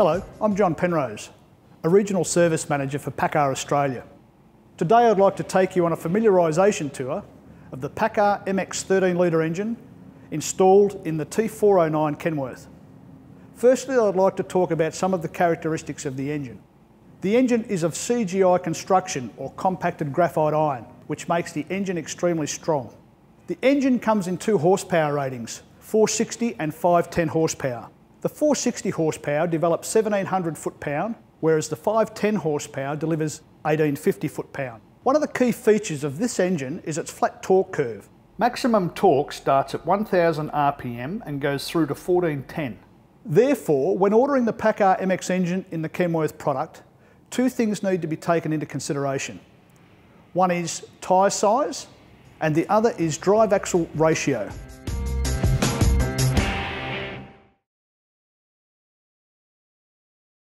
Hello, I'm John Penrose, a Regional Service Manager for PACCAR Australia. Today I'd like to take you on a familiarisation tour of the PACCAR MX 13 litre engine installed in the T409 Kenworth. Firstly, I'd like to talk about some of the characteristics of the engine. The engine is of CGI construction or compacted graphite iron, which makes the engine extremely strong. The engine comes in two horsepower ratings, 460 and 510 horsepower. The 460 horsepower develops 1700 foot-pound, whereas the 510 horsepower delivers 1850 foot-pound. One of the key features of this engine is its flat torque curve. Maximum torque starts at 1000 RPM and goes through to 1410. Therefore, when ordering the PACCAR MX engine in the Kenworth product, two things need to be taken into consideration. One is tyre size and the other is drive axle ratio.